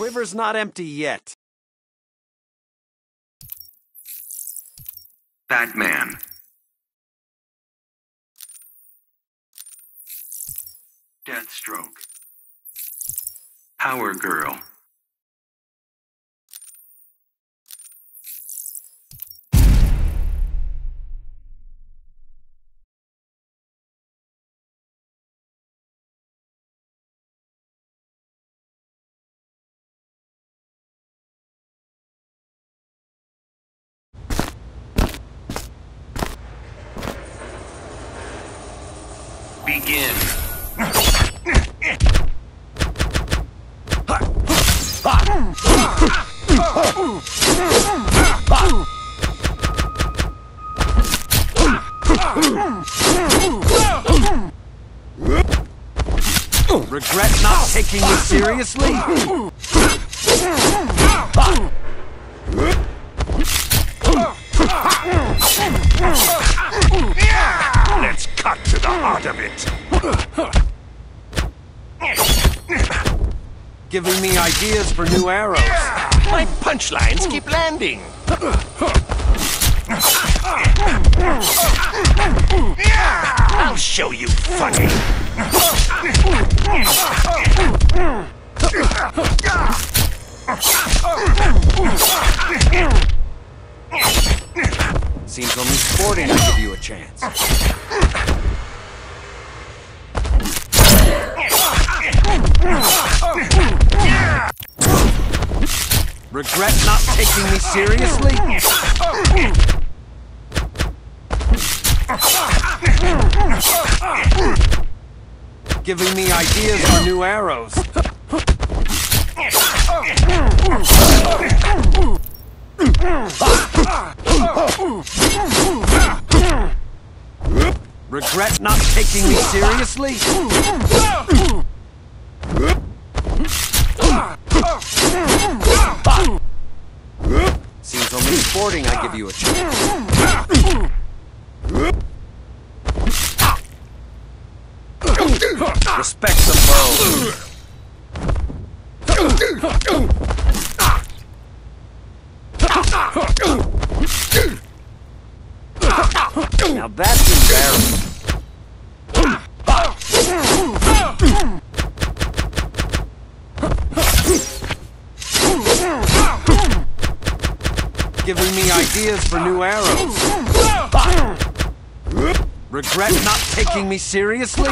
quiver's not empty yet. Batman. Deathstroke. Power Girl. Begin. Regret not taking me seriously? Giving me ideas for new arrows. My punchlines keep landing. I'll show you funny. Seems only sporting to give you a chance. Regret not taking me seriously? Giving me ideas for new arrows. Regret not taking me seriously? Seems only sporting I give you a chance. Respect the. Now that's embarrassing. Giving me ideas for new arrows. Regret not taking me seriously?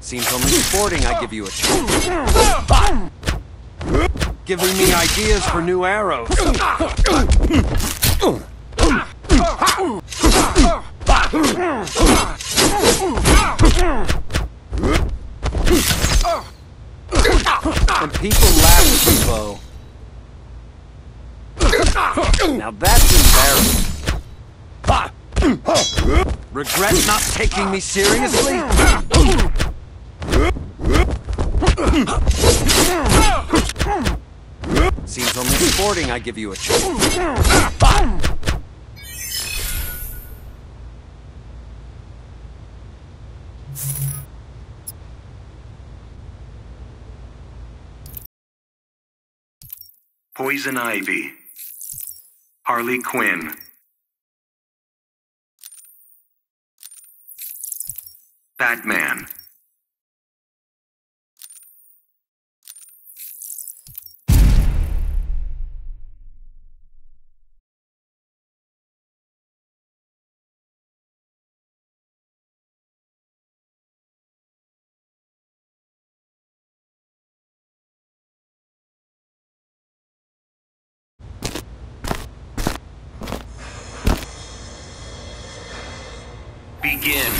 Seems only sporting I give you a chance. Giving me ideas for new arrows. Now that's embarrassing. Regret not taking me seriously? Seems only sporting I give you a chance. Poison Ivy. Harley Quinn. Batman. Begin.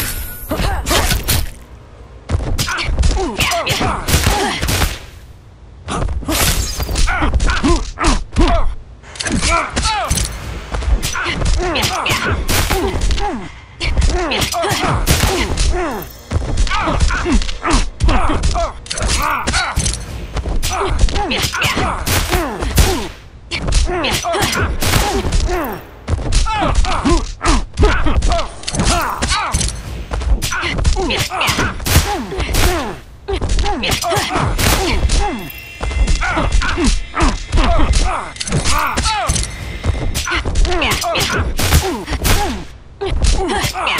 Oh! Yeah.